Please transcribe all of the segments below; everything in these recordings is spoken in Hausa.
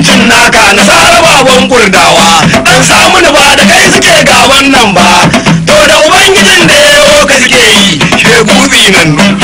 yancin naka na sara baban kurdawa. Dan samu ni ba da kai suke gaban nan ba. To da ubangijin da ya ka suke yi shegu nan.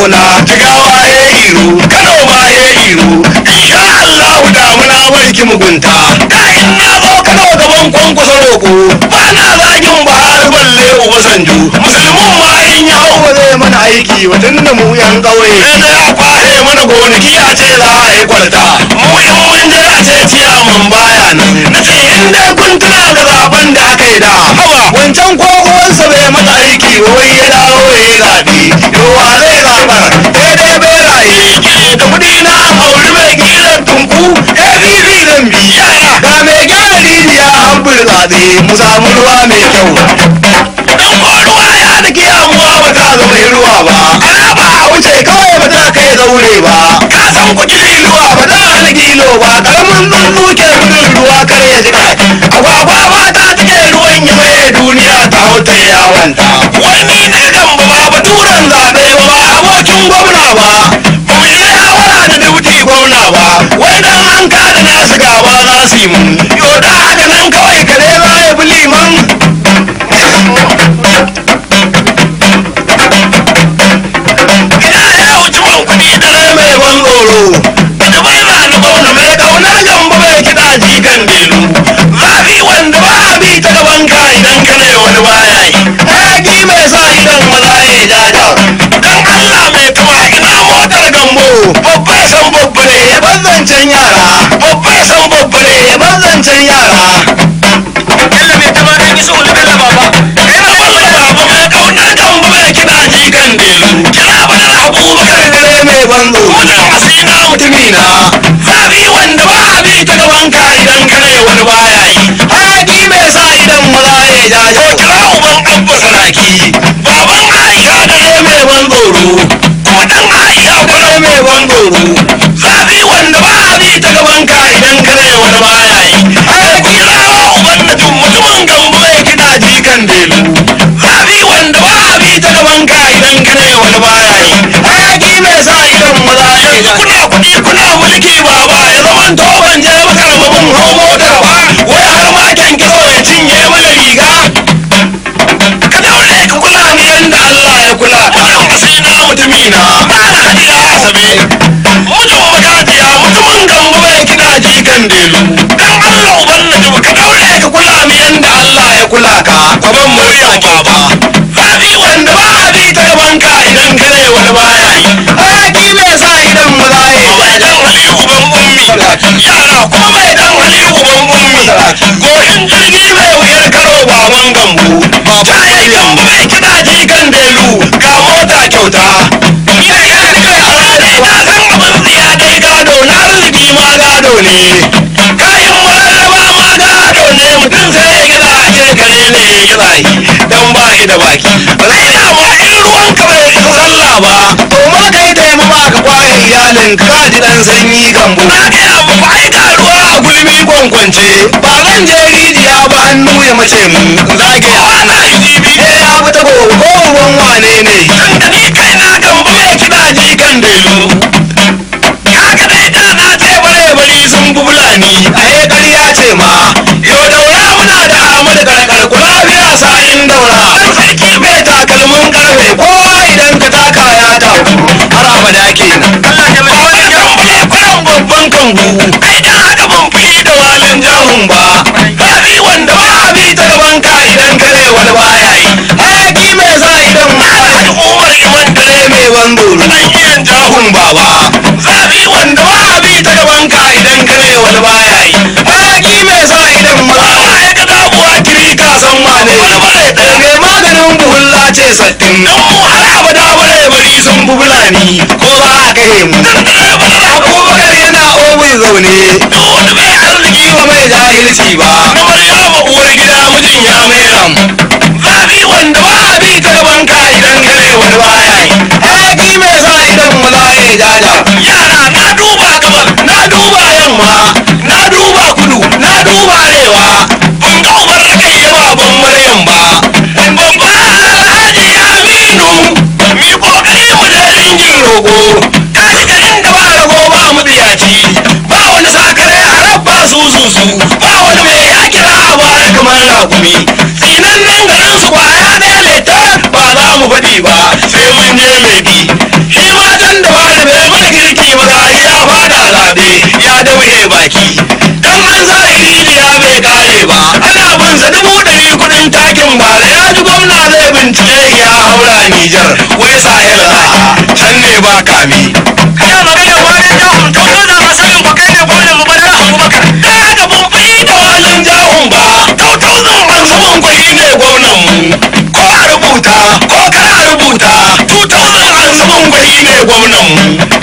Ake ƙauna jigawa ya iro Kano ma ya iro insha Allah damuna barki mugunta. Da in na zo Kano gaban kwankwasa roƙo ba na zagin Buhari balle Obasanjo musulmin ma in ya hau ba zai mana aiki wa tunda mu yan ƙauye. Sai da ya kwahe mana gonaki a ce za a yi kwalta. Mu in mun je a ce ciyaman baya nan. Na ce in dai kun tuna da zaɓen da aka yi da. Hawa wancan ko uwansa bai mata aiki ba wai ya dawo ya yi zaɓe. Daidai beraye. Da kuɗi na auri mai gidan tunku APC zan bi yaya ga mai gyara rijiya an burtsatse mu samu ruwa mai kyau. Dan ko ruwa ya da kiyamuwa ba ta zama ruwa ba. Ana ba a wuce kawai ba ta kai zaure ba. Ka san kuɗi ruwa ba ta hana kilo ba. Karamin tsuntsu ke gudun ruwa kar ya kai. Agwagwa ba ta take ruwan ya mai duniya ta wuta yawanta. Wani ne gamba ba gwamna ba ba yi da dubuti gwamna ba wai dan an kada nasu gaba za su yi mun. Yo da mutum asina jikan delu. Dan Allah uban na jibu ka daure ka kula ni yanda Allah ya kula ka. Kwaban muryan baba zafi wanda ba a bi ta gaban ka idan ka ne wani baya yi. Hayaki mai sa idan ya mai dan hali uban ummi yara mai dan hali uban ummi goshin jirgi mai wuyar karo baban gambo. Jaye gambo mai kiɗa jikan delu. Ga mota kyauta. Abin tsiya dai gado na arziki ma ne. Ba da baki. Rai na ma in ruwan ka bai isa sallah ba. To ma kai taimama ka kwaye iyalin ka ji dan sanyi gambo. Na gaya muku ai ga ruwa a gulmi kwankwance. Ba zan je rijiya ba hannu ya mace mu zage babban kangu ai dan haka ban fi da walin jahun ba. Zafi wanda ba a bi ta gaban ka idan kare wani baya yi. Hayaki mai sa idan ma umar iman dare mai banzo dan iyan jahun baba. Zafi wanda ba a bi ta gaban ka idan kare wani baya yi. Hayaki mai sa idan ma ya ka dabuwa kiri ka san wane mai maganin buhulla ce sattin. Nan mu har abada bare bari sun bi fulani ko za a kai mu? zaune. Duk wani mai arziki ba mai jahilci ba. Kamar yaba uwar gida mijin ya mai ram. Zafi wanda ba a bi ta gaban ka idan kare wani baya yi. Hayaki mai sa idan maza ya jaja. Yara na duba gabar na duba yamma. Ba kami kana magana wani jahun to ko za ka sanin ba kai ne gwamnan mu bana Abubakar. Da mun fi da wani jahun ba zan kwai ne gwamnan mu. Ko a rubuta ko kar a rubuta zan kwai ne gwamnan mu.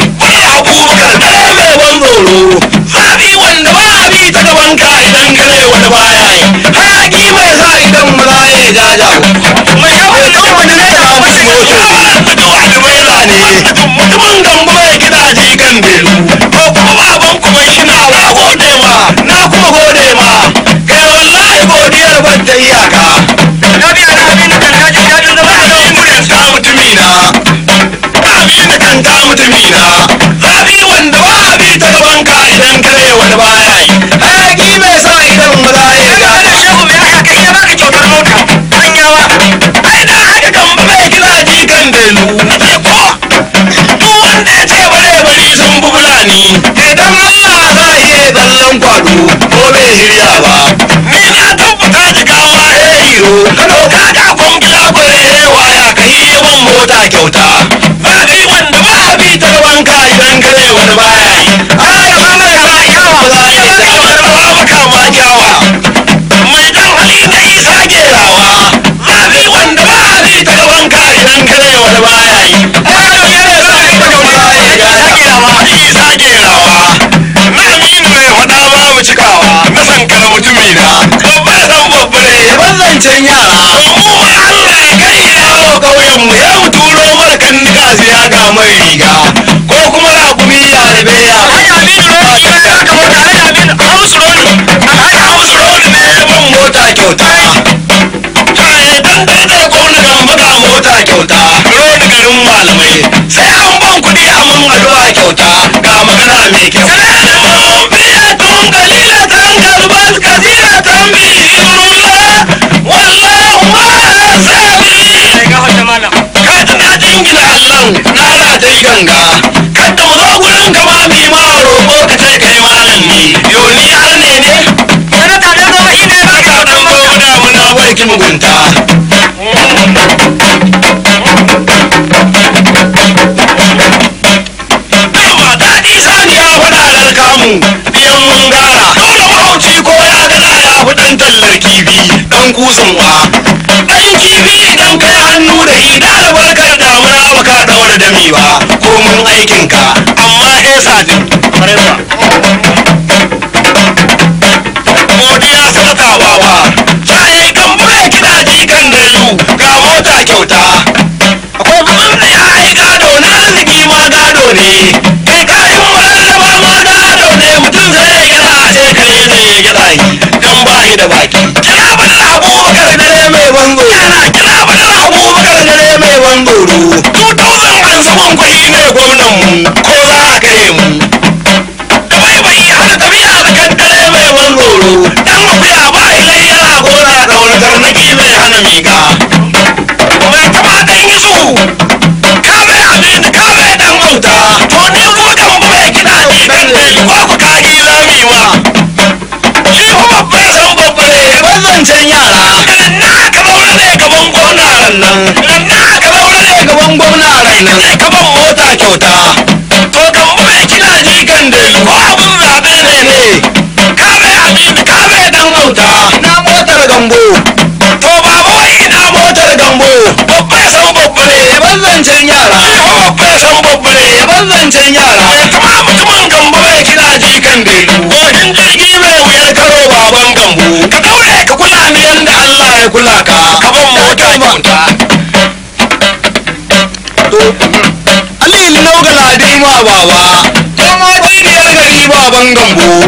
Mutumin gambo ya kiɗa jikan belu. Ko kuma baban kuma shina na gode ma na kuma gode ma. Kai wallahi godiyar ban ta iyaka. Na biya na abin da kan kaji daɗin zama da mu da ta abin da kan ta mutumina. Fulani idan Allah za a iya tsallan kwado ko bai shirya ba ni na tabbata jigawa ya hiro ka ɗauka da kwangila bare waya ka yi yawan mota kyauta. Zabi wanda ba a bi ta gaban ka idan kare wani baya yi ai ba mai sa yawa za a yi ta gaban ba maka ma kyawa. Mai kyau salamun biyatun qalilatan kalbal kathiratan bi idhnillah wallahu ma sabi ka ji na jingina allon na rataye ganga kada mu zo gurin ka ma mi ma roƙo ka mugunta ɗan kusan wa ɗan kifi idan kai hannu da ida da barkar damuna baka ɗaura dami ba. Ko mun aikinka amma ya sadin godiya sanata baba. Sai kan bai kiɗa jikan delu ga mota kyauta. Akwai abin da ya yi gado na arziki ma gado ne. Kai kayan mararraba ma gado ne mutum zai ya gida a ce kare zai ya gida yi dan ba shi da baki. wancan yara gaban gwamna ran nan gaban mota kyauta zambo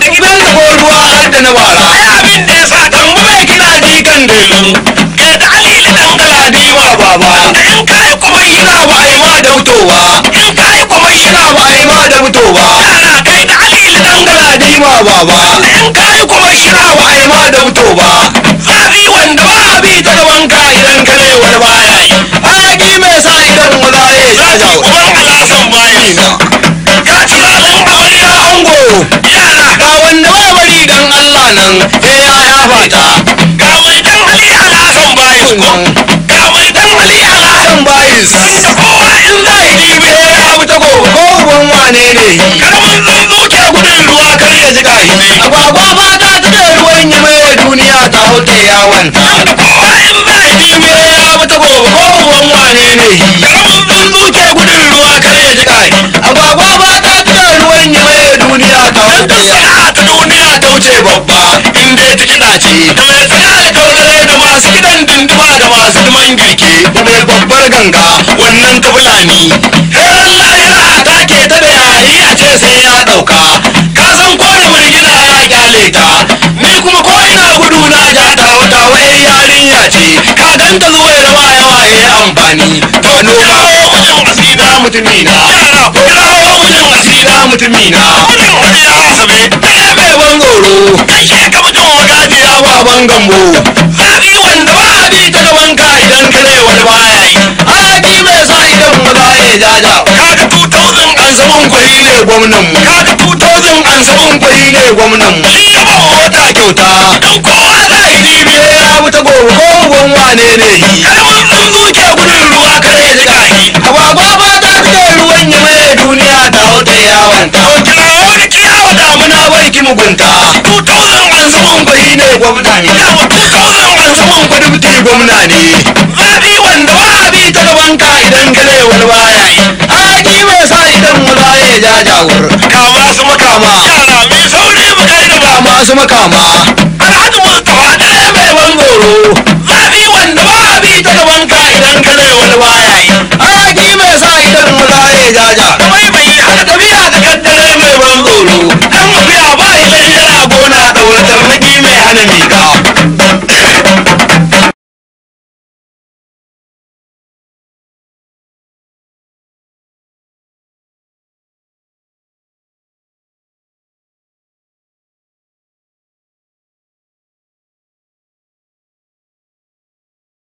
gidan zabo ruwa har da na wara abin da ya sa tambu mai gina jikan delin ya da alili dan galadi ma baba in ka yi kuma yana ba a yi ma da fitowa in ka kuma yana ba a ma da fitowa kai da dan galadi ma baba in ka kuma yana ba a ma da fitowa agwagwa ba ta ta ruwan yi mai duniya ta hote yawon. Ta in za yi dibe ya wuta gobe ko uban wane ne ƙaramin tsuntsu ke gudun ruwa kar ya ji gashi agwagwa ba ta ta ruwan yi mai duniya ta hote yawon. ta duniya ta wuce babba in dai ta kiɗa ce. Da mai tsaya da kaulare da masu kiɗan dindima da masu duman girke da mai babbar ganga wannan ta fulani. Heran lahira ta ke ta da yayi a ce sai ya mutumina yara kirawo mutumina wajen wani ya asabe ɗaya mai ban ke ka mutum magajiya baban gambo. Zafi wanda ba a bi ta gaban ka idan ka ne wani baya yi. Mai sa idan maza ya jaja kaga 2000 an kwari ne gwamnan mu. Kaga 2000 an kwari ne gwamnan mu. Shi ya ba mota kyauta. Don kowa za yi ya wuta gobe ko wane ne. Mugunta. 2000 an saman kwari ne gwamna ne. Yawa 2000 an saman kwari mutu gwamna ne. Zafi wanda ba a bi ta gaban ka idan wani baya yi mai sa idan ya ja jawur kama su makama. Yara mai sauri da ba. Masu makama. Alhaji mustapha ɗaya mai ban zafi wanda ba a bi ta gaban ka idan ka ne wani baya yi